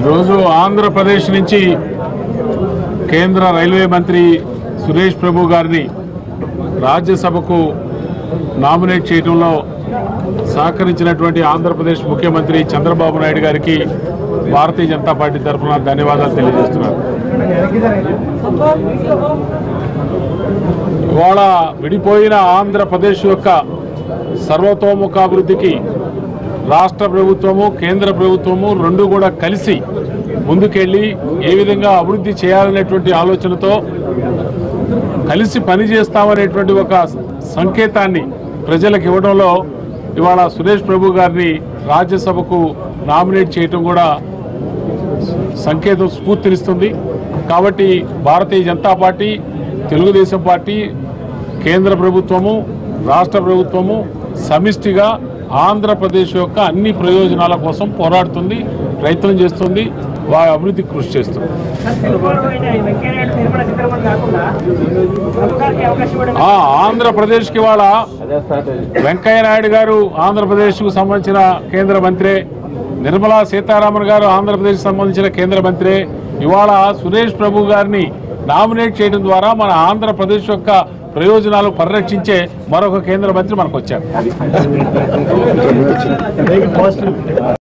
ఈరోజు ఆంధ్రప్రదేశ్ నుంచి కేంద్ర రైల్వే మంత్రి సురేష్ ప్రభు గారిని రాజ్యసభకు నామినేట్ చేయడంలో సహకరించినటువంటి ఆంధ్రప్రదేశ్ ముఖ్యమంత్రి చంద్రబాబు నాయుడు గారికి భారతీయ జనతా పార్టీ తరఫున ధన్యవాదాలు తెలియజేస్తున్నారు ఇవాళ విడిపోయిన ఆంధ్రప్రదేశ్ యొక్క సర్వతోముఖాభివృద్ధికి రాష్ట్ర ప్రభుత్వము కేంద్ర ప్రభుత్వము రెండు కూడా కలిసి ముందుకెళ్ళి ఏ విధంగా అభివృద్ధి చేయాలనేటువంటి ఆలోచనతో కలిసి పనిచేస్తామనేటువంటి ఒక సంకేతాన్ని ప్రజలకు ఇవ్వడంలో ఇవాళ సురేష్ ప్రభు గారిని రాజ్యసభకు నామినేట్ చేయటం కూడా సంకేతం స్ఫూర్తినిస్తుంది. కాబట్టి భారతీయ జనతా పార్టీ తెలుగుదేశం పార్టీ కేంద్ర ప్రభుత్వము రాష్ట్ర ప్రభుత్వము సమిష్టిగా ఆంధ్రప్రదేశ్ యొక్క అన్ని ప్రయోజనాల కోసం పోరాడుతుంది ప్రయత్నం చేస్తుంది వారి అభివృద్ధి కృషి చేస్తుంది. ఆంధ్రప్రదేశ్కి వాళ్ళ వెంకయ్య నాయుడు గారు ఆంధ్రప్రదేశ్కు సంబంధించిన కేంద్ర మంత్రి నిర్మలా సీతారామన్ గారు ఆంధ్రప్రదేశ్కి సంబంధించిన కేంద్ర మంత్రి ఇవాళ సురేష్ ప్రభు గారిని నామినేట్ చేయడం ద్వారా మన ఆంధ్రప్రదేశ్ యొక్క ప్రయోజనాలు పరిరక్షించే మరొక కేంద్ర మంత్రి మనకు వచ్చారు